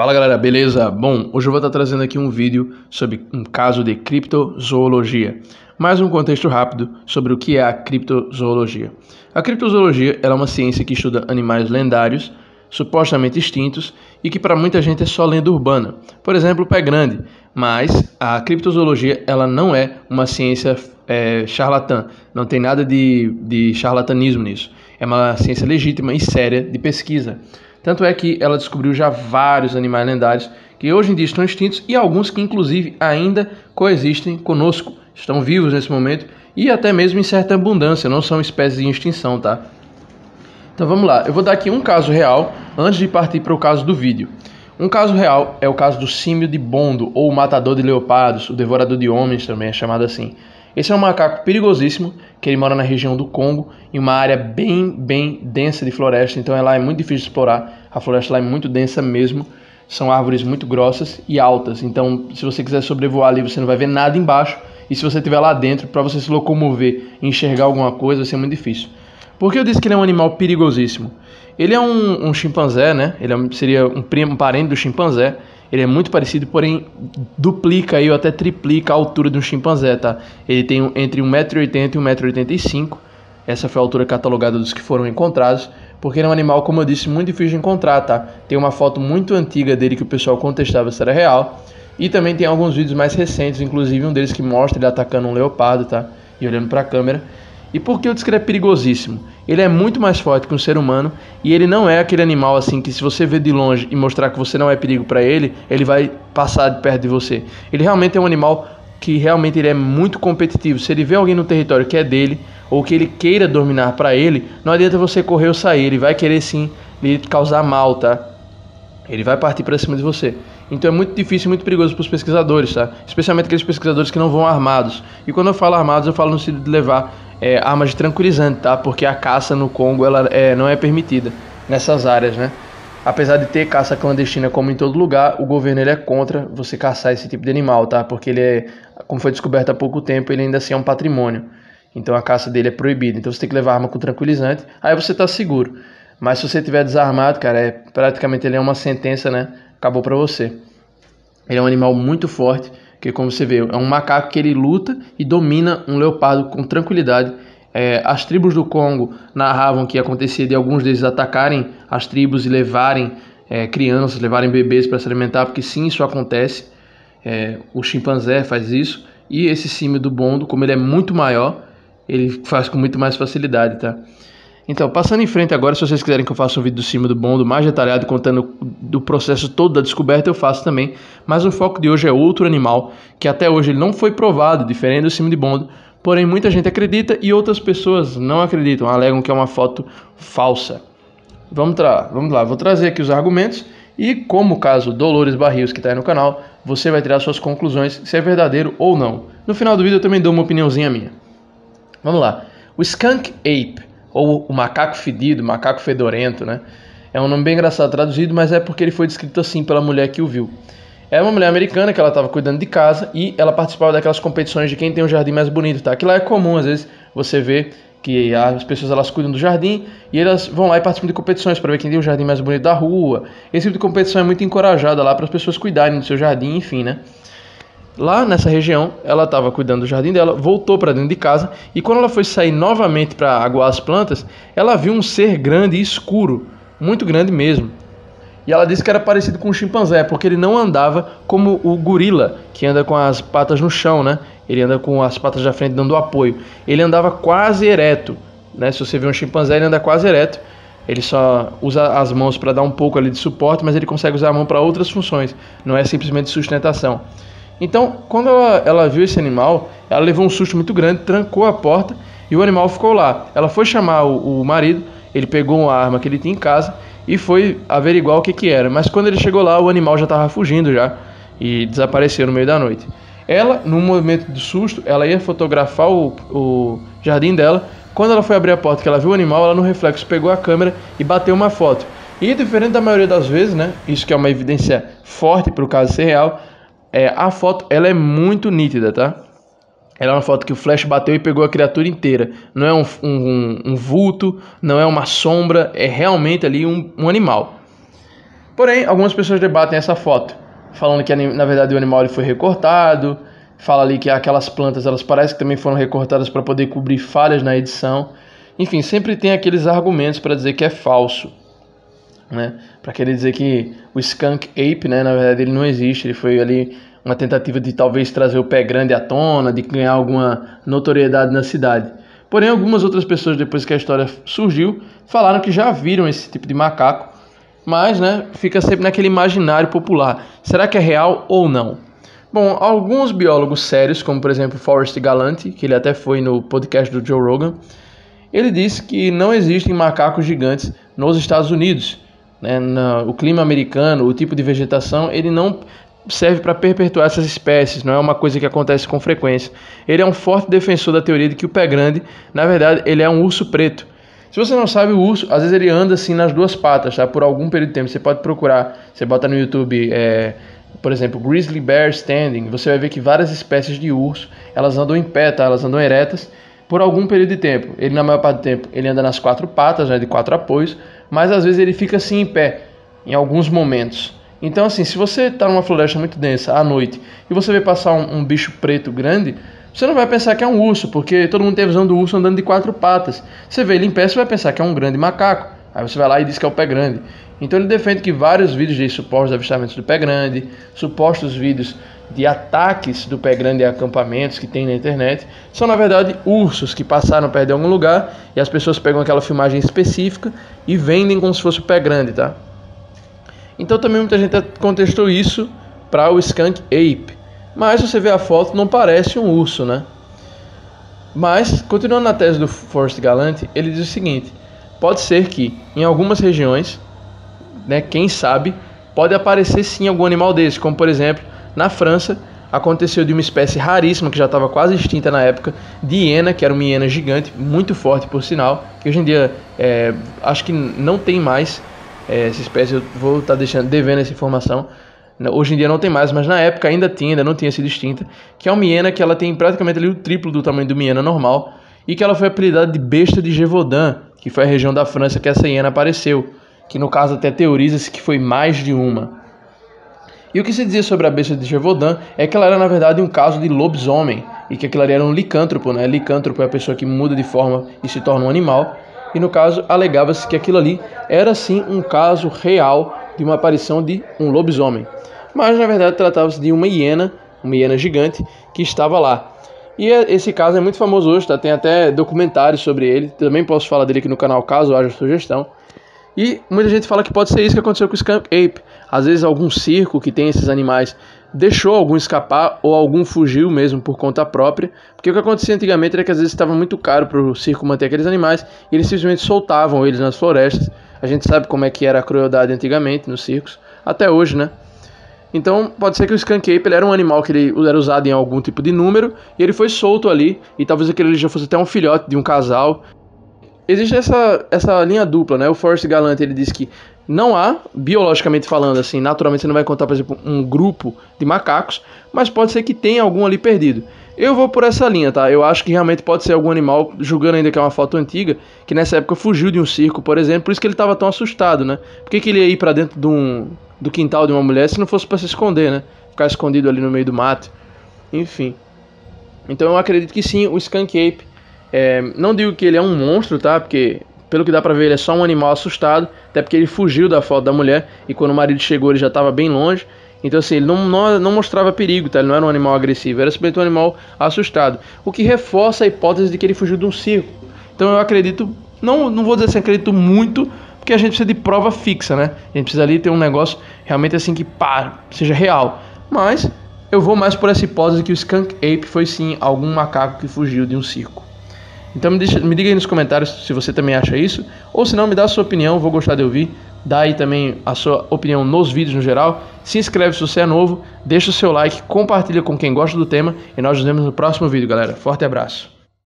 Fala galera, beleza? Bom, hoje eu vou estar trazendo aqui um vídeo sobre um caso de criptozoologia. Mais um contexto rápido sobre o que é a criptozoologia. A criptozoologia é uma ciência que estuda animais lendários, supostamente extintos, e que para muita gente é só lenda urbana. Por exemplo, o pé grande. Mas a criptozoologia ela não é uma ciência é, charlatã, não tem nada de, de charlatanismo nisso. É uma ciência legítima e séria de pesquisa. Tanto é que ela descobriu já vários animais lendários que hoje em dia estão extintos e alguns que inclusive ainda coexistem conosco, estão vivos nesse momento e até mesmo em certa abundância, não são espécies em extinção, tá? Então vamos lá, eu vou dar aqui um caso real antes de partir para o caso do vídeo. Um caso real é o caso do símio de Bondo, ou o matador de leopardos, o devorador de homens também é chamado assim. Esse é um macaco perigosíssimo, que ele mora na região do Congo, em uma área bem, bem densa de floresta, então lá é muito difícil de explorar. A floresta lá é muito densa mesmo, são árvores muito grossas e altas, então se você quiser sobrevoar ali, você não vai ver nada embaixo, e se você estiver lá dentro, para você se locomover e enxergar alguma coisa, vai ser muito difícil. Por que eu disse que ele é um animal perigosíssimo? Ele é um, um chimpanzé, né? Ele é, seria um, primo, um parente do chimpanzé, ele é muito parecido, porém duplica aí ou até triplica a altura de um chimpanzé, tá? Ele tem entre 1,80m e 1,85m. Essa foi a altura catalogada dos que foram encontrados, porque ele é um animal, como eu disse, muito difícil de encontrar, tá? Tem uma foto muito antiga dele que o pessoal contestava se era real. E também tem alguns vídeos mais recentes, inclusive um deles que mostra ele atacando um leopardo, tá? E olhando para a câmera. E por que eu disse que ele é perigosíssimo? Ele é muito mais forte que um ser humano e ele não é aquele animal assim que se você ver de longe e mostrar que você não é perigo para ele, ele vai passar de perto de você. Ele realmente é um animal que realmente ele é muito competitivo. Se ele vê alguém no território que é dele ou que ele queira dominar para ele, não adianta você correr ou sair, ele vai querer sim lhe causar mal, tá? Ele vai partir para cima de você. Então é muito difícil muito perigoso para os pesquisadores, tá? Especialmente aqueles pesquisadores que não vão armados. E quando eu falo armados, eu falo no sentido de levar é, armas de tranquilizante, tá? Porque a caça no Congo ela é, não é permitida nessas áreas, né? Apesar de ter caça clandestina como em todo lugar, o governo ele é contra você caçar esse tipo de animal, tá? Porque ele é, como foi descoberto há pouco tempo, ele ainda assim é um patrimônio. Então a caça dele é proibida. Então você tem que levar arma com tranquilizante, aí você tá seguro. Mas se você tiver desarmado, cara, é praticamente ele é uma sentença, né? Acabou para você. Ele é um animal muito forte que como você vê, é um macaco que ele luta e domina um leopardo com tranquilidade. É, as tribos do Congo narravam que acontecia de alguns deles atacarem as tribos e levarem é, crianças, levarem bebês para se alimentar, porque sim, isso acontece. É, o chimpanzé faz isso. E esse símio do bondo, como ele é muito maior, ele faz com muito mais facilidade, tá? Então, passando em frente agora, se vocês quiserem que eu faça um vídeo do cima do bondo mais detalhado, contando do processo todo da descoberta, eu faço também. Mas o foco de hoje é outro animal, que até hoje ele não foi provado, diferente do cima de bondo. Porém, muita gente acredita e outras pessoas não acreditam, alegam que é uma foto falsa. Vamos, vamos lá, vou trazer aqui os argumentos e, como o caso Dolores Barrios, que está aí no canal, você vai tirar suas conclusões se é verdadeiro ou não. No final do vídeo eu também dou uma opiniãozinha minha. Vamos lá. O Skunk Ape ou o macaco fedido, macaco fedorento, né? É um nome bem engraçado traduzido, mas é porque ele foi descrito assim pela mulher que o viu. É uma mulher americana que ela estava cuidando de casa e ela participava daquelas competições de quem tem um jardim mais bonito, tá? Que lá é comum, às vezes você vê que as pessoas elas cuidam do jardim e elas vão lá e participam de competições para ver quem tem o jardim mais bonito da rua. Esse tipo de competição é muito encorajada lá para as pessoas cuidarem do seu jardim, enfim, né? Lá nessa região, ela estava cuidando do jardim dela, voltou para dentro de casa e quando ela foi sair novamente para aguar as plantas, ela viu um ser grande e escuro, muito grande mesmo. E ela disse que era parecido com um chimpanzé, porque ele não andava como o gorila, que anda com as patas no chão, né? Ele anda com as patas da frente dando apoio. Ele andava quase ereto, né? Se você vê um chimpanzé, ele anda quase ereto. Ele só usa as mãos para dar um pouco ali de suporte, mas ele consegue usar a mão para outras funções, não é simplesmente sustentação. Então, quando ela, ela viu esse animal, ela levou um susto muito grande, trancou a porta e o animal ficou lá. Ela foi chamar o, o marido, ele pegou uma arma que ele tinha em casa e foi averiguar o que, que era. Mas quando ele chegou lá, o animal já estava fugindo já e desapareceu no meio da noite. Ela, no momento do susto, ela ia fotografar o, o jardim dela. Quando ela foi abrir a porta, que ela viu o animal, ela no reflexo pegou a câmera e bateu uma foto. E diferente da maioria das vezes, né? Isso que é uma evidência forte para o caso ser real é, a foto ela é muito nítida, tá? Ela é uma foto que o flash bateu e pegou a criatura inteira. Não é um, um, um vulto, não é uma sombra, é realmente ali um, um animal. Porém, algumas pessoas debatem essa foto, falando que na verdade o animal ele foi recortado, fala ali que aquelas plantas elas parecem que também foram recortadas para poder cobrir falhas na edição. Enfim, sempre tem aqueles argumentos para dizer que é falso, né? Para querer dizer que o skunk ape, né, na verdade ele não existe, ele foi ali uma tentativa de talvez trazer o pé grande à tona, de ganhar alguma notoriedade na cidade. Porém, algumas outras pessoas depois que a história surgiu, falaram que já viram esse tipo de macaco, mas, né, fica sempre naquele imaginário popular. Será que é real ou não? Bom, alguns biólogos sérios, como por exemplo Forrest Galante, que ele até foi no podcast do Joe Rogan, ele disse que não existem macacos gigantes nos Estados Unidos. Né? o clima americano, o tipo de vegetação, ele não serve para perpetuar essas espécies, não é uma coisa que acontece com frequência. Ele é um forte defensor da teoria de que o pé grande, na verdade, ele é um urso preto. Se você não sabe, o urso, às vezes ele anda assim nas duas patas, tá? Por algum período de tempo. Você pode procurar, você bota no YouTube é, por exemplo, grizzly bear standing, você vai ver que várias espécies de urso, elas andam em pé, tá? Elas andam eretas por algum período de tempo. Ele na maior parte do tempo, ele anda nas quatro patas, né, de quatro apoios, mas às vezes ele fica assim em pé em alguns momentos. Então assim, se você está numa floresta muito densa à noite e você vê passar um, um bicho preto grande, você não vai pensar que é um urso, porque todo mundo tem a visão do urso andando de quatro patas. Você vê ele em pé, você vai pensar que é um grande macaco. Aí você vai lá e diz que é o pé grande. Então ele defende que vários vídeos de supostos avistamentos do pé grande, supostos vídeos de ataques do pé grande em acampamentos que tem na internet, são na verdade ursos que passaram perto de algum lugar e as pessoas pegam aquela filmagem específica e vendem como se fosse o pé grande, tá? Então também muita gente contestou isso para o skunk ape, mas você vê a foto não parece um urso, né? Mas continuando na tese do Forrest Galante, ele diz o seguinte: pode ser que em algumas regiões né, quem sabe, pode aparecer sim algum animal desse, como por exemplo, na França, aconteceu de uma espécie raríssima que já estava quase extinta na época, de hiena, que era uma hiena gigante, muito forte por sinal, que hoje em dia é, acho que não tem mais é, essa espécie, eu vou estar tá deixando devendo essa informação. Hoje em dia não tem mais, mas na época ainda tinha, ainda não tinha sido extinta, que é uma hiena que ela tem praticamente ali o triplo do tamanho de uma hiena normal, e que ela foi apelidada de besta de Gévaudan, que foi a região da França que essa hiena apareceu que no caso até teoriza-se que foi mais de uma. E o que se dizia sobre a besta de Gévaudan é que ela era na verdade um caso de lobisomem, e que aquilo ali era um licântropo, né? Licântropo é a pessoa que muda de forma e se torna um animal, e no caso alegava-se que aquilo ali era sim um caso real de uma aparição de um lobisomem. Mas na verdade tratava-se de uma hiena, uma hiena gigante, que estava lá. E é, esse caso é muito famoso hoje, tá? tem até documentários sobre ele, também posso falar dele aqui no canal caso haja sugestão. E muita gente fala que pode ser isso que aconteceu com o Skunk Ape. Às vezes algum circo que tem esses animais deixou algum escapar ou algum fugiu mesmo por conta própria. Porque o que acontecia antigamente era que às vezes estava muito caro para o circo manter aqueles animais e eles simplesmente soltavam eles nas florestas. A gente sabe como é que era a crueldade antigamente nos circos, até hoje, né? Então pode ser que o Skunk Ape ele era um animal que ele era usado em algum tipo de número e ele foi solto ali e talvez aquele já fosse até um filhote de um casal existe essa, essa linha dupla, né? O Forrest Galante ele diz que não há, biologicamente falando, assim, naturalmente você não vai contar, por exemplo, um grupo de macacos, mas pode ser que tenha algum ali perdido. Eu vou por essa linha, tá? Eu acho que realmente pode ser algum animal, julgando ainda que é uma foto antiga, que nessa época fugiu de um circo, por exemplo, por isso que ele estava tão assustado, né? Por que, que ele ia ir para dentro de um, do quintal de uma mulher se não fosse para se esconder, né? Ficar escondido ali no meio do mato. Enfim. Então eu acredito que sim, o Skunk Ape é, não digo que ele é um monstro, tá? Porque pelo que dá pra ver, ele é só um animal assustado, até porque ele fugiu da foto da mulher e quando o marido chegou ele já estava bem longe. Então, assim, ele não, não, não, mostrava perigo, tá? Ele não era um animal agressivo, era simplesmente um animal assustado. O que reforça a hipótese de que ele fugiu de um circo. Então, eu acredito, não, não vou dizer assim, acredito muito, porque a gente precisa de prova fixa, né? A gente precisa ali ter um negócio realmente assim que pá, seja real. Mas eu vou mais por essa hipótese que o Skunk Ape foi sim algum macaco que fugiu de um circo. Então me, deixa, me diga aí nos comentários se você também acha isso, ou se não, me dá a sua opinião, vou gostar de ouvir. Dá aí também a sua opinião nos vídeos no geral. Se inscreve se você é novo, deixa o seu like, compartilha com quem gosta do tema e nós nos vemos no próximo vídeo, galera. Forte abraço.